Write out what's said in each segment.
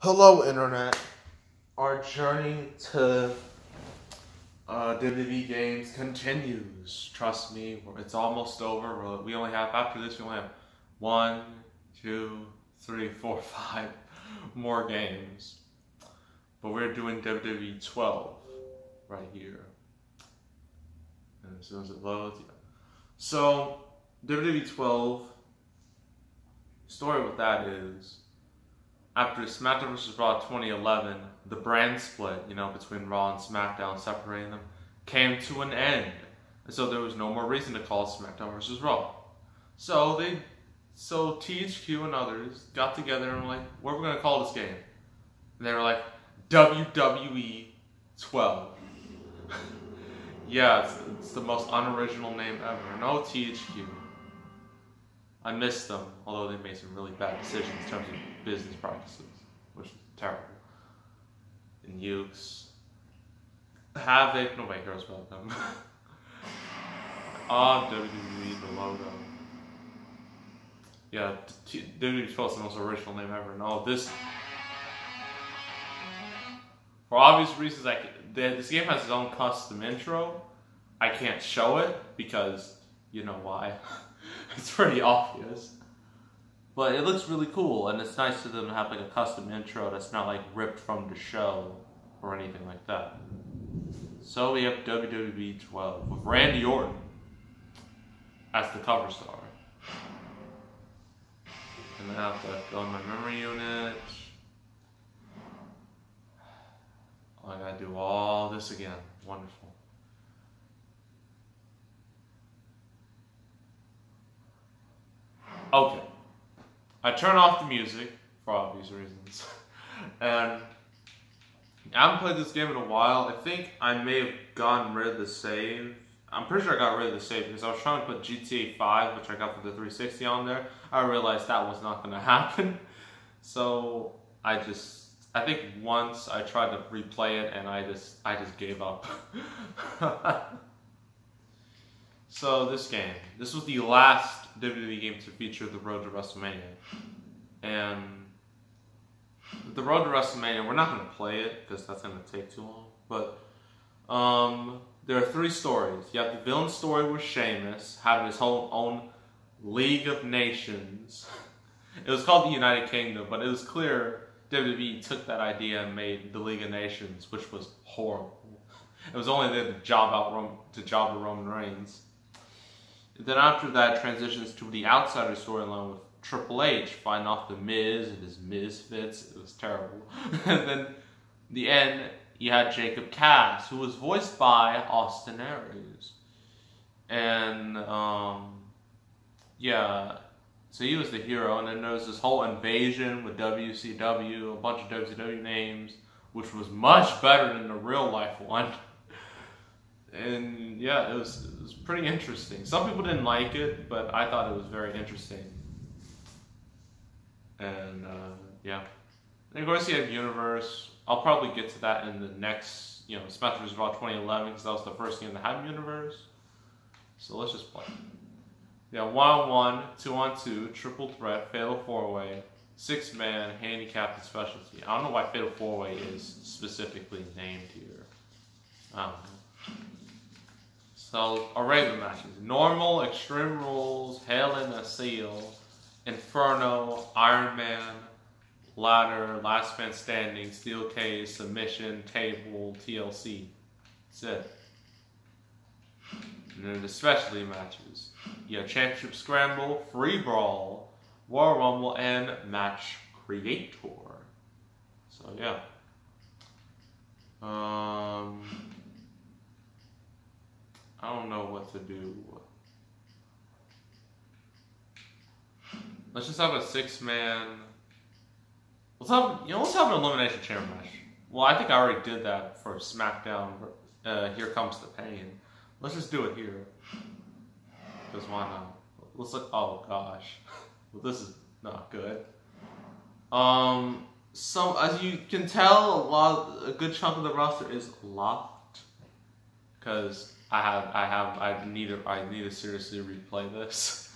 Hello, Internet. Our journey to uh, WWE games continues. Trust me, it's almost over. We only have, after this, we only have one, two, three, four, five more games. But we're doing WWE 12 right here. And as soon as it loads, yeah. So, WWE 12, story with that is after SmackDown vs. Raw 2011, the brand split, you know, between Raw and SmackDown, separating them, came to an end. And so there was no more reason to call SmackDown vs. Raw. So they, so THQ and others got together and were like, what are we gonna call this game? And they were like, WWE 12. yeah, it's, it's the most unoriginal name ever. No THQ. I miss them, although they made some really bad decisions in terms of business practices, which is terrible. And Yuke's. Havoc, nobody cares about them. Ah, WWE, the logo. Yeah, WWE 12 is the most original name ever. No, this. For obvious reasons, I can, this game has its own custom intro. I can't show it because you know why. it's pretty obvious. But it looks really cool, and it's nice to them to have like a custom intro that's not like ripped from the show or anything like that. So we have WWE 12 with Randy Orton as the cover star. And I have to go in my memory unit. Oh, I gotta do all this again. Wonderful. Okay. I turn off the music for obvious reasons. and I haven't played this game in a while. I think I may have gotten rid of the save. I'm pretty sure I got rid of the save because I was trying to put GTA 5, which I got for the 360 on there. I realized that was not going to happen. So I just, I think once I tried to replay it and I just, I just gave up. so this game, this was the last WWE game to feature the Road to WrestleMania. And the Road to WrestleMania, we're not going to play it because that's going to take too long. But um, there are three stories. You have the villain story with Sheamus having his whole own League of Nations. It was called the United Kingdom, but it was clear WWE took that idea and made the League of Nations, which was horrible. It was only there to job out Rome, to job the Roman Reigns. Then after that transitions to the outsider storyline with Triple H fighting off the Miz and his Misfits. It was terrible. and then the end, you had Jacob Cass, who was voiced by Austin Aries. And um, yeah, so he was the hero. And then there was this whole invasion with WCW, a bunch of WCW names, which was much better than the real life one. and yeah, it was, it was pretty interesting. Some people didn't like it, but I thought it was very interesting. And uh, yeah, and of course you have Universe. I'll probably get to that in the next, you know, Smash. Raw 2011 because that was the first game to have Universe. So let's just play. Yeah, one on one, two on two, triple threat, fatal four way, six man, handicapped specialty. I don't know why fatal four way is specifically named here. I don't know. So, of matches. Normal, Extreme Rules, Hell in a Cell, Inferno, Iron Man, Ladder, Last Man Standing, Steel Cage, Submission, Table, TLC. That's it. And then the specialty matches. You have Championship Scramble, Free Brawl, Royal Rumble, and Match Creator. So, yeah. Um... I don't know what to do. Let's just have a six man. Let's have you know let's have an elimination chamber match. Well, I think I already did that for SmackDown. Uh, here comes the pain. Let's just do it here. Because why not? Let's look. Oh gosh, well this is not good. Um, some as you can tell, a lot, a good chunk of the roster is locked because I have, I have, I need to, I need to seriously replay this.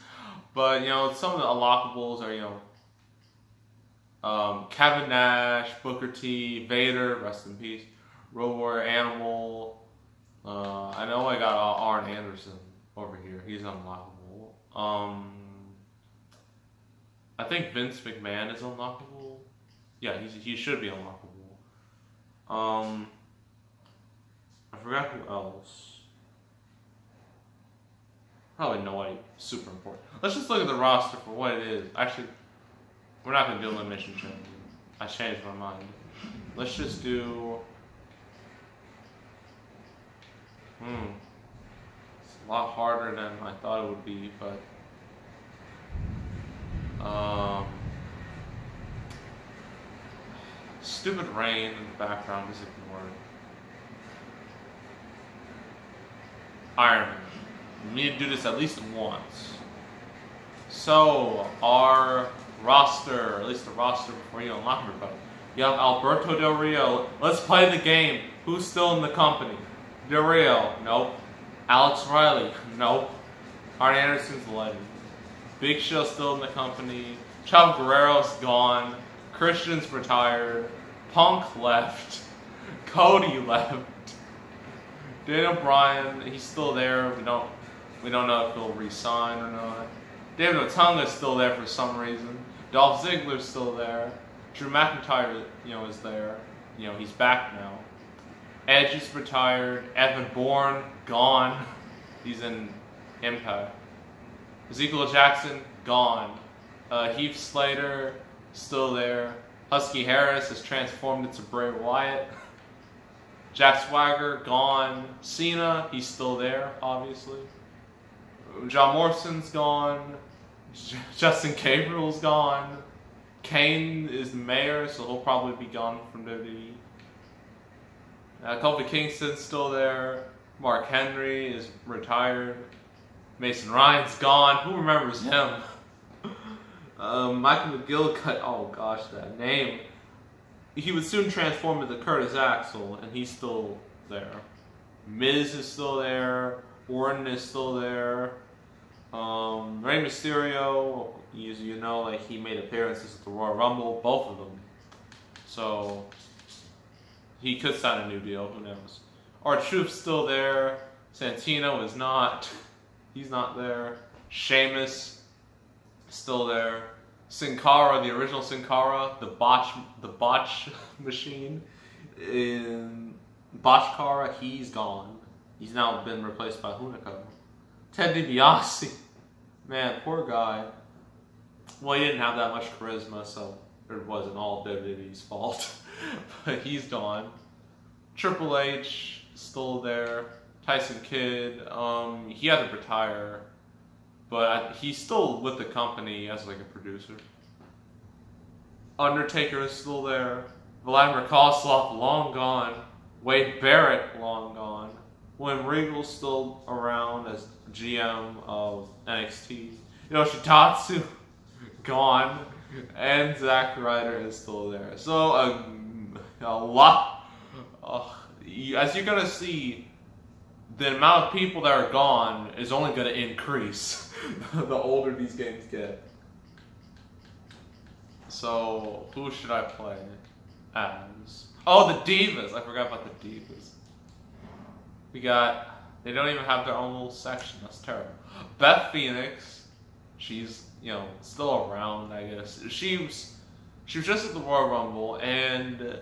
But you know, some of the unlockables are you know, Um, Kevin Nash, Booker T, Vader, rest in peace. Road Warrior Animal. Uh, I know I got Arn Anderson over here. He's unlockable. Um, I think Vince McMahon is unlockable. Yeah, he's, he should be unlockable. Um, I forgot who else. Probably nobody super important. Let's just look at the roster for what it is. Actually, we're not gonna do elimination chamber. I changed my mind. Let's just do. Hmm. It's a lot harder than I thought it would be, but. Um. Stupid rain in the background is ignored. Iron Man. We need to do this at least once. So, our roster, at least the roster before you unlock everybody. You have Alberto Del Rio. Let's play the game. Who's still in the company? Del Rio. Nope. Alex Riley. Nope. Arn Anderson's legend. Big Show still in the company. Chavo Guerrero's gone. Christian's retired. Punk left. Cody left. Daniel Bryan, he's still there. We don't we don't know if he'll resign or not. David Otunga's still there for some reason. Dolph Ziggler's still there. Drew McIntyre, you know, is there. You know, he's back now. Edge is retired. Evan Bourne gone. He's in Impact. Ezekiel Jackson gone. Uh, Heath Slater still there. Husky Harris has transformed into Bray Wyatt. Jack Swagger gone. Cena, he's still there, obviously. John Morrison's gone. Justin Gabriel's gone. Kane is the mayor, so he'll probably be gone from WWE. Uh, Kofi Kingston's still there. Mark Henry is retired. Mason Ryan's gone. Who remembers him? um, Michael McGillicuddy. Oh gosh, that name. He would soon transform into Curtis Axel, and he's still there. Miz is still there. Orton is still there. Um, Rey Mysterio, as you know, like he made appearances at the Royal Rumble, both of them. So he could sign a new deal. Who knows? R-Truth's still there. Santino is not. He's not there. Sheamus still there. Sin Cara, the original Sin Cara, the botch, the botch machine in Botchkara, he's gone. He's now been replaced by Hunico. Ted DiBiase, man, poor guy. Well, he didn't have that much charisma, so it wasn't all WWE's fault. but he's gone. Triple H still there. Tyson Kidd, um, he had to retire, but I, he's still with the company as like a producer. Undertaker is still there. Vladimir Kozlov long gone. Wade Barrett long gone. William Regal's still around as GM of NXT. Yoshitatsu gone, and Zack Ryder is still there. So a lot. Uh, as you're gonna see, the amount of people that are gone is only gonna increase the older these games get. So who should I play as? Oh, the Divas. I forgot about the Divas. We got. They don't even have their own little section. That's terrible. Beth Phoenix. She's you know still around. I guess she was. She was just at the Royal Rumble and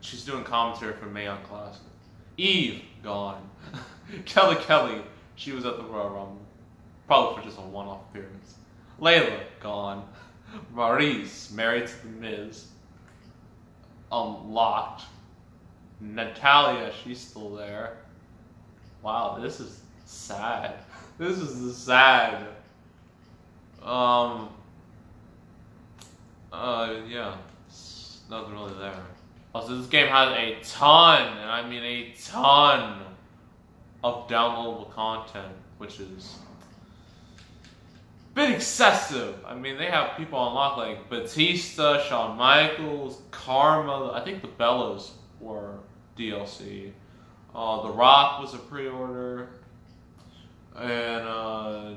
she's doing commentary for Mae Classic. Eve gone. Kelly Kelly. She was at the Royal Rumble. Probably for just a one-off appearance. Layla gone. Maryse married to the Miz. Unlocked. Natalya, she's still there. Wow, this is sad. This is sad. Um. Uh, yeah. It's nothing really there. Also, this game has a ton, and I mean a ton, of downloadable content, which is a bit excessive. I mean, they have people unlocked like Batista, Shawn Michaels, Karma. I think the Bellas were DLC. Uh, the Rock was a pre-order, and uh,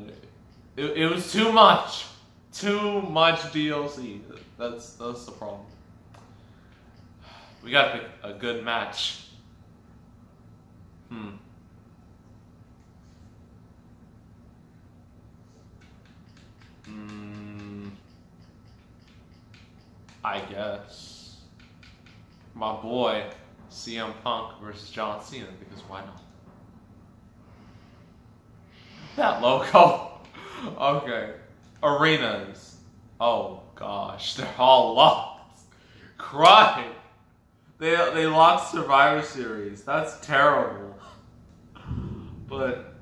it, it was too much, too much DLC. That's that's the problem. We gotta pick a good match. Hmm. Hmm. I guess. My boy, CM Punk versus John Cena, because why not? That logo. okay. Arenas. Oh gosh, they're all locked. Crying. They they locked Survivor Series. That's terrible. But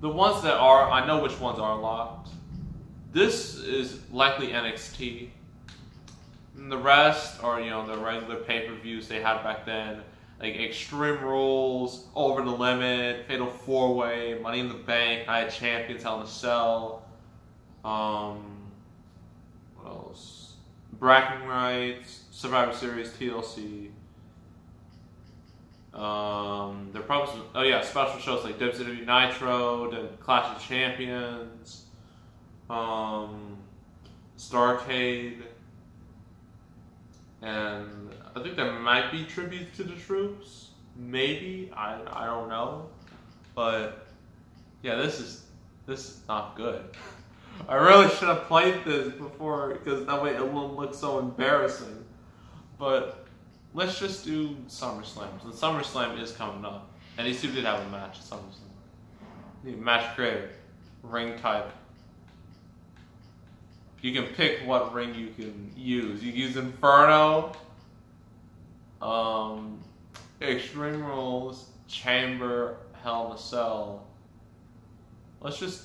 the ones that are, I know which ones are locked. This is likely NXT. And the rest are, you know, the regular pay per views they had back then. Like Extreme Rules, Over the Limit, Fatal Four Way, Money in the Bank, Night of Champions, Hell in a Cell. Um, what else? Bragging Rights, Survivor Series, TLC. Um, there probably some, oh yeah, special shows like WWE Nitro, the Clash of Champions, um, Starcade, and I think there might be tributes to the troops. Maybe I I don't know, but yeah, this is this is not good. I really should have played this before because that way it won't look so embarrassing. But let's just do SummerSlam. The SummerSlam is coming up, and these two did have a match at SummerSlam. Match creator, ring type. You can pick what ring you can use. You can use Inferno, um, Extreme Rules, Chamber, Hell in a Cell. Let's just.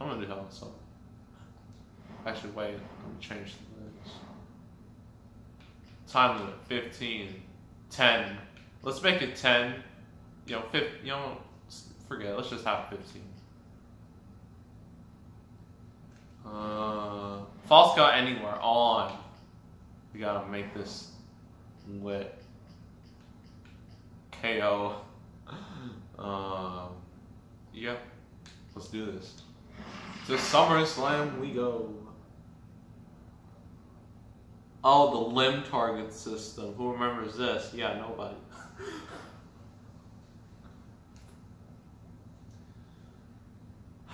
I'm gonna do Hell in a Cell. Actually, wait. Let me change the list. Time limit 15, 10. Let's make it 10. You know, 15, you know, forget. Let's just have 15. Uh, false got anywhere on. We gotta make this lit. KO. Um, yep. Let's do this. To SummerSlam we go. Oh, the limb target system. Who remembers this? Yeah, nobody.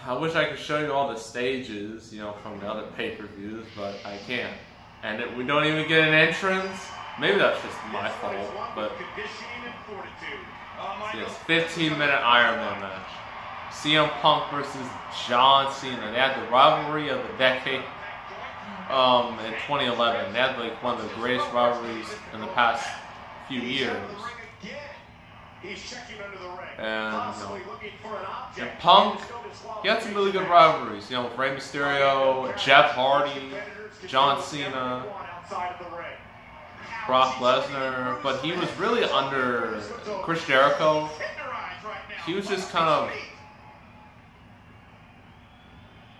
I wish I could show you all the stages, you know, from the other pay-per-views, but I can't. And it, we don't even get an entrance. Maybe that's just my fault, but yes, 15-minute Iron Man match. CM Punk versus John Cena. They had the rivalry of the decade um, in 2011. They had like one of the greatest rivalries in the past few years. And, you know, Punk, he had some really good rivalries. You know, with Rey Mysterio, Jeff Hardy, John Cena, Brock Lesnar. But he was really under Chris Jericho. He was just kind of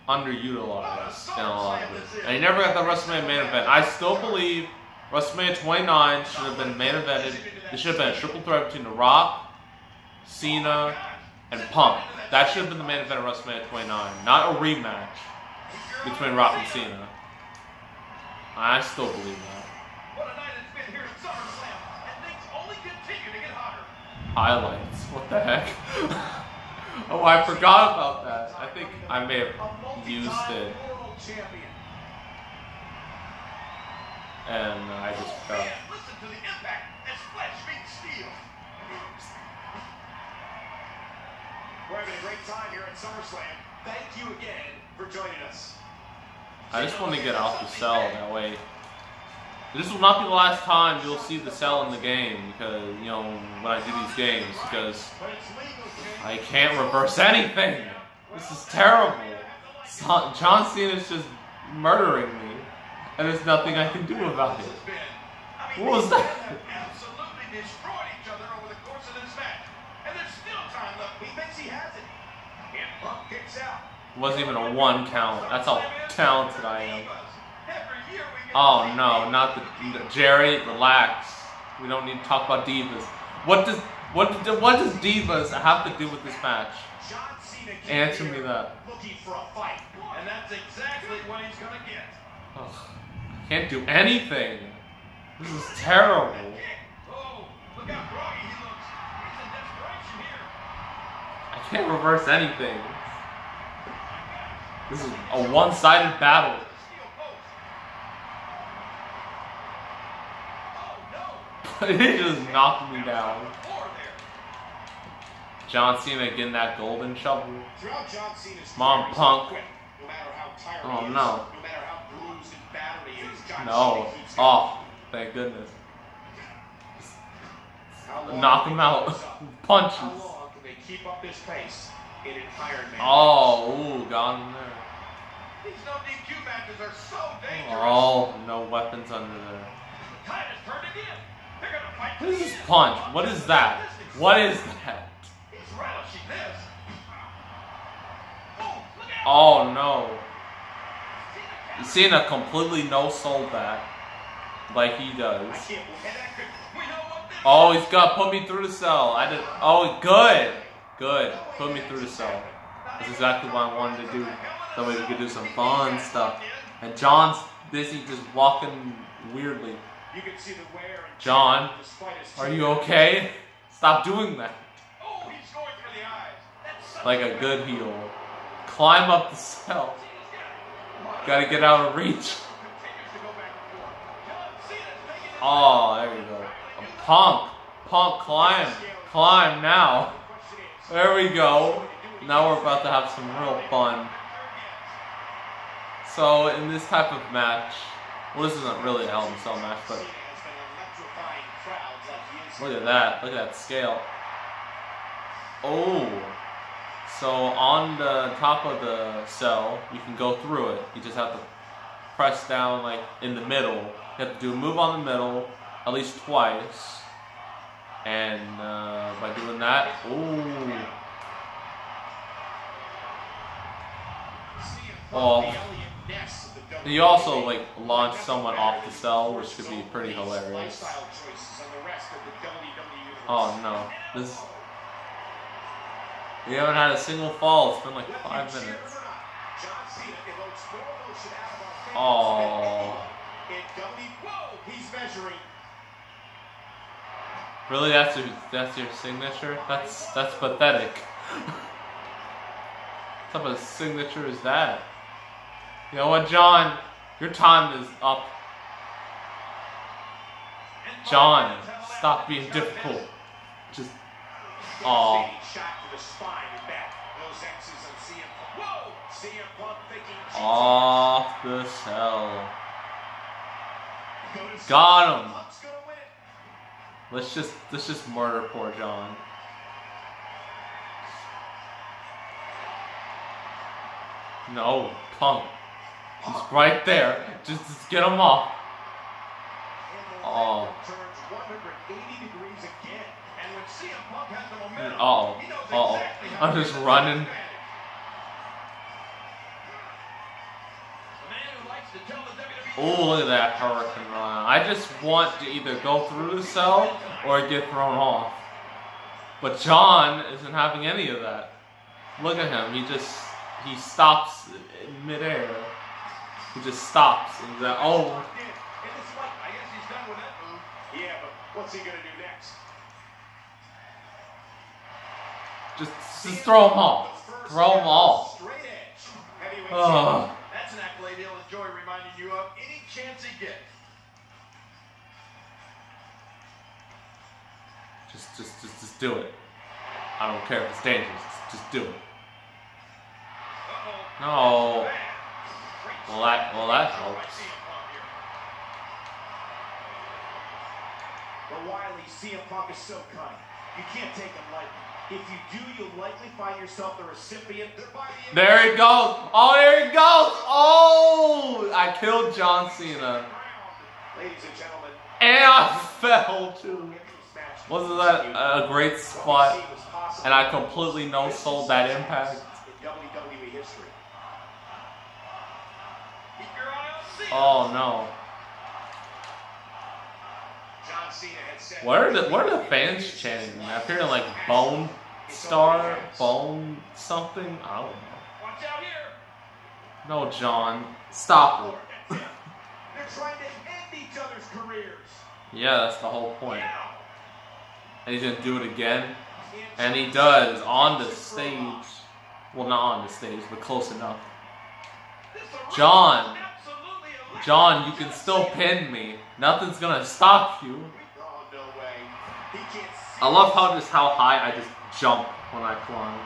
underutilized in a lot of it. And he never got the WrestleMania main event. I still believe WrestleMania 29 should have been main evented. This should have been a triple threat between The Rock, Cena, and Punk. That should have been the main event of WrestleMania 29, not a rematch between Rock and Cena. I still believe that. Highlights. What the heck? oh, I forgot about that. I think I may have used it. And I just forgot. We're having a great time here at SummerSlam. Thank you again for joining us. I just want to get off the cell that way. This will not be the last time you'll see the cell in the game because you know when I do these games because I can't reverse anything. This is terrible. John Cena is just murdering me, and there's nothing I can do about it. What was that? It wasn't even a one count. That's how talented I am. Oh no, not the Jerry. Relax. We don't need to talk about divas. What does what what does divas have to do with this match? Answer me that. Looking for a fight. And that's exactly what he's gonna get. Ugh, can't do anything. This is terrible. Look how groggy he looks. He's in desperation here. I can't reverse anything. This is a one-sided battle. Steel post. Oh no! it just knocked me down. John Cena getting that golden shovel. Throughout John Cena's Mom, punk. quick. No matter Oh, no. No matter how bruised and battered he is, John No. Cena keeps going. Oh, thank goodness. Knock him out. keep this up? Punches. How long can they keep up this pace in an Iron Man? Oh, ooh, him there. These no DQ matches are so dangerous. Oh, no weapons under there. Has turned again. They're gonna fight to What is this punch? What is that? What is that? He's relishing this. Oh no. Cena a completely no sold back Like he does. I can't believe And that could, we know what this Oh, he's got put me through the cell. I did. Oh, good, good. Put me through the cell. That's exactly what I wanted to do. That way we could do some fun stuff. And John's busy just walking weirdly. You can see the wear John, tear despite his Are you okay? Stop doing that. Oh, he's going for the eyes. That's such Like a good heel. Climb up the cell. Gotta get out of reach. To. Oh, there you go. A punk. Punk, climb. Climb now. There we go. Now we're about to have some real fun. So, in this type of match, well, this isn't really a Hell in a Cell match, but look at that. Look at that scale. Oh. So, on the top of the cell, you can go through it. You just have to press down, like, in the middle. You have to do a move on the middle at least twice. And uh, by doing that, ooh. Oh. You also like launch someone off the cell, which could be pretty hilarious. Oh no, this. We haven't had a single fall. It's been like five minutes. Oh, really? That's your that's your signature? That's that's pathetic. what type of signature is that? You know what, John? Your time is up. John, stop being difficult. Just Aw. Shot to the spine and back. Those X's on CM Punk. Whoa! CM Punk thinking. Jesus. off the cell. Go Got him. Punk's gonna win it. Let's just let's just murder poor John. No, punk. He's right there. Just, just get him off. And the Oh. momentum turns 180 degrees again. And when CM Punk has the momentum, Uh-oh. Uh-oh. I'm just running. Oh, look at that hurricane run. I just want to either go through the cell or get thrown off. But John isn't having any of that. Look at him. He just he stops in midair. He just stops and like, oh. Yeah, but what's he gonna do just just throw him off. Throw him off. Straight edge. Heavyweight Ugh. That's an accolade he'll enjoy reminding you of any chance he gets. Just just just just do it. I don't care if it's dangerous. Just, do it. No. Well that well that helps. But Wiley, CM Punk is so cunning. You can't take him lightly. If you do, you'll likely find yourself the recipient. They're by the end There he goes. Oh, there he goes. Oh, I killed John Cena. Ladies and gentlemen, And I fell too. if Wasn't that a great spot? see was possible. And I completely no sold that impact. Oh WWE history. Keep your eye on CM. Oh no. John Cena had said What are the what are the fans chanting? I'm hearing like bone. Star Bone something? I don't know. Watch out here. No, John. Stop it. They're trying to end each other's careers. Yeah, that's the whole point. And he's gonna do it again. And he does on the stage. Well, not on the stage, but close enough. John. is absolutely electric. John, you can still pin me. Nothing's gonna stop you. I love how just how high I just jump when I climb.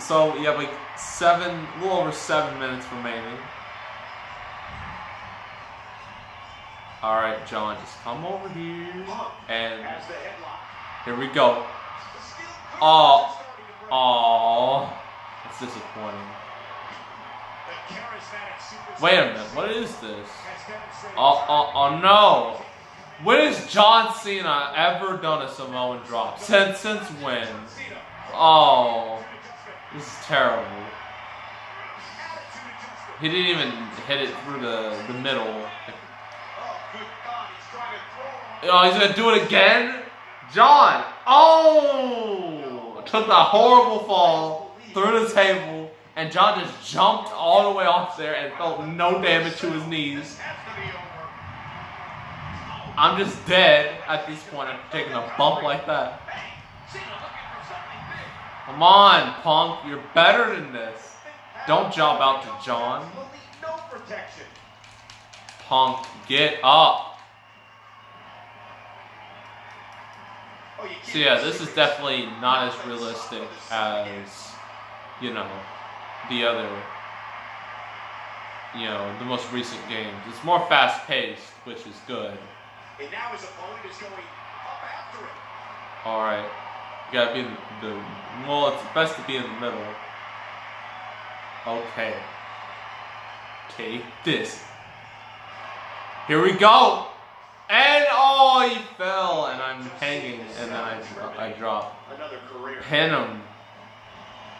So you have like seven, a little over seven minutes remaining. All right, John, just come over here, and here we go. Oh. Oh, that's disappointing. Wait a minute, what is this? Oh, oh, oh no! When has John Cena ever done a Samoan drop? Since since when? Oh, this is terrible. He didn't even hit it through the, the middle. Oh, he's gonna do it again? John! Oh! Took that horrible fall through the table, and John just jumped all the way off there and felt no damage to his knees. I'm just dead at this point after taking a bump like that. Come on, Punk, you're better than this. Don't jump out to John. Punk, get up. So yeah, this is definitely not as realistic as, you know, the other, you know, the most recent games. It's more fast paced, which is good. And now his opponent is going up after him. All right, you gotta be in the well. It's best to be in the middle. Okay, take this. Here we go. And oh, he fell, and I'm hanging, and then I I drop. Another career. Pin him.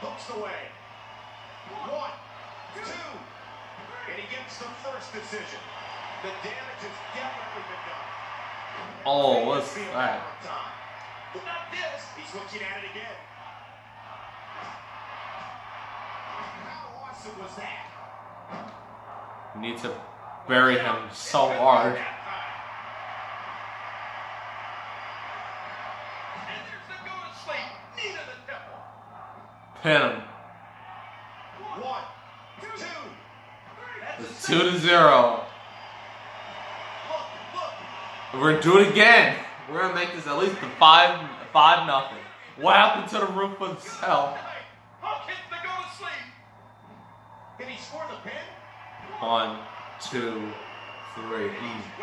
Hooks away. One, two, and he gets the first decision. The damage has definitely been done. Oh, what's that? But not this. He's looking at it again. How awesome was that? Need to bury him so hard. And there's two to zero. We're do it again. We're gonna make this at least five five nothing. What happened to the roof of the cell? One, two, three.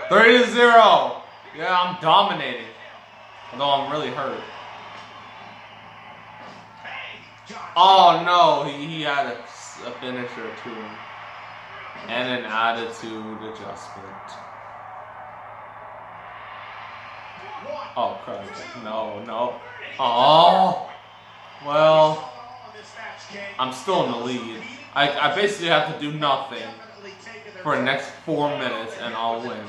Three to zero. Yeah, I'm dominating. Although I'm really hurt. Oh no, he, he had a, a finisher too. And an attitude adjustment. Oh Christ. No, no. Oh. Well, I'm still in the lead. I, I basically have to do nothing for the next four minutes and I'll win.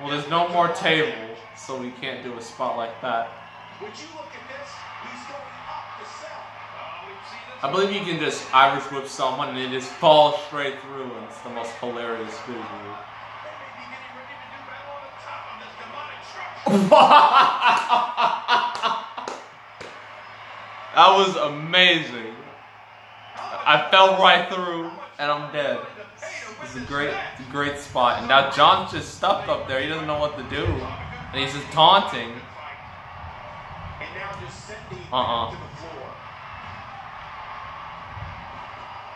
Well, there's no more table, so we can't do a spot like that. Would you look at this? I believe you can just Irish whip someone and it just falls straight through, and it's the most hilarious structure. that was amazing. I fell right through, and I'm dead. It's a great, great spot. And now John's just stuck up there. He doesn't know what to do, and he's just taunting. Uh-uh. to the floor.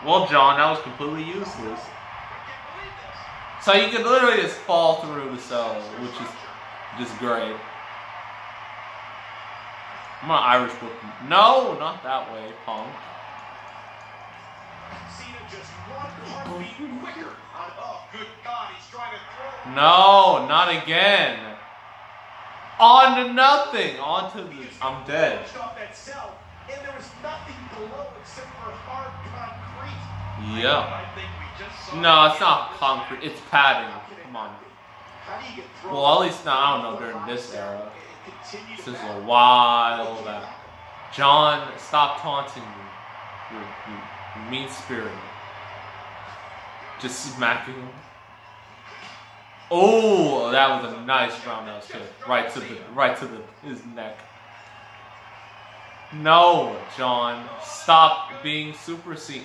Well, John, that was completely useless. So you can literally just fall through the cell, which is just great. I'm gonna Irish whip him. No, not that way, punk. Cena just one heartbeat quicker. On, oh, good God, he's trying to throw. No, not again. On to nothing. On to the. I'm dead. Yeah. No, it's not concrete. It's padding. Come on. Well, at least now I don't know during this era. This is a while back. John, stop taunting me. You, mean spirited. Just smacking him. Oh, that was a nice roundhouse kick. Right to the right to the his neck. No, John. Stop being super seat.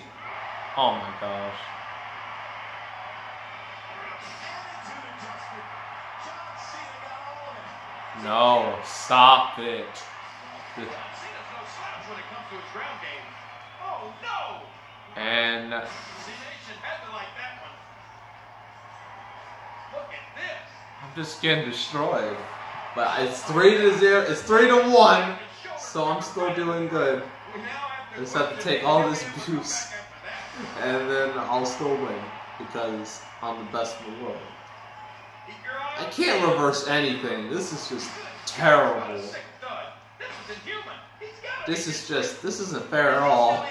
Oh my gosh. No, stop it. And. I'm just getting destroyed. But it's three to zero. It's three to one. So I'm still doing good. I just have to take all this abuse. And then I'll still win. Because I'm the best in the world. I can't reverse anything. This is just terrible. This is just, this isn't fair at all.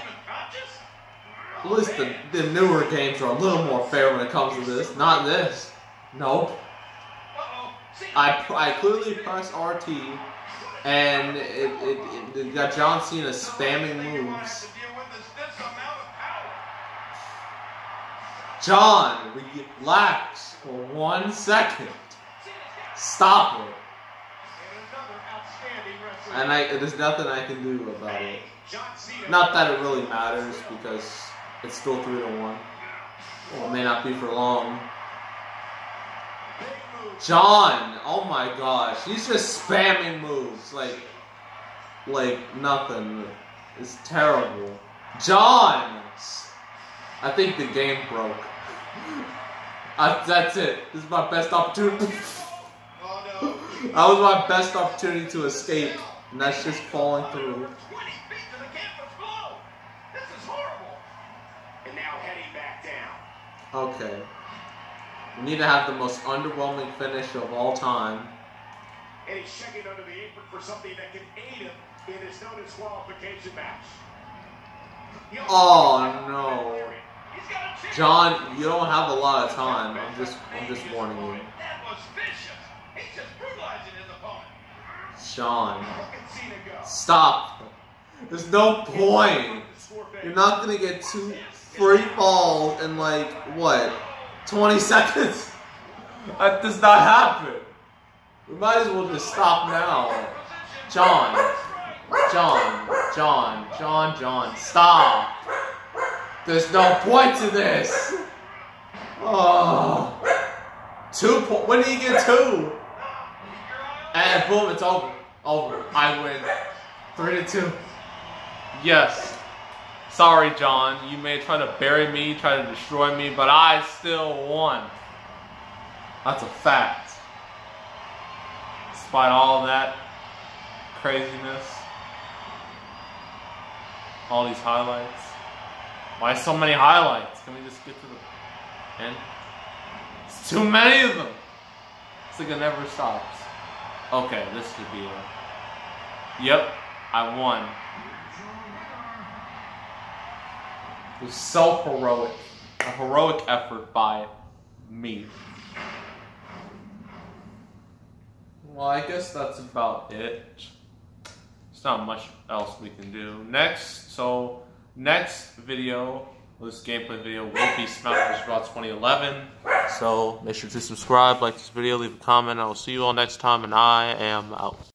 At least the, the newer games are a little more fair when it comes to this. Not this. Nope. I, I clearly pressed RT and it, it, it, it got John Cena spamming moves. John, relax for one second. Stop it. And I, there's nothing I can do about it. Not that it really matters because it's still three to one. Well, it may not be for long. John, oh my gosh, he's just spamming moves like, like nothing. It's terrible. John, I think the game broke. I, that's it. This is my best opportunity. Oh no. that was my best opportunity to escape, and that's just falling through. 20 feet to the canvas below. This is horrible. And now heading back down. Okay. We need to have the most underwhelming finish of all time. And he's checking under the apron for something that can aid him in his no disqualification match. Oh no. John, you don't have a lot of time. I'm just I'm just warning you. Sean, stop. There's no point. You're not gonna get two free falls in like what? 20 seconds? That does not happen. We might as well just stop now. John. John, John, John, John, stop. There's no point to this. Oh. Two po- when do you get two? And boom, it's over. Over. I win. Three to two. Yes. Sorry, John. You may try to bury me, try to destroy me, but I still won. That's a fact. Despite all that craziness, all these highlights. Why so many highlights? Can we just get to the end? It's too many of them. It's like it never stops. Okay, this should be it. Yep, I won. It was so heroic. A heroic effort by me. Well, I guess that's about it. There's not much else we can do. Next, so next video, this gameplay video will be SmackDown vs. Raw 2011. So make sure to subscribe, like this video, leave a comment. I will see you all next time, and I am out.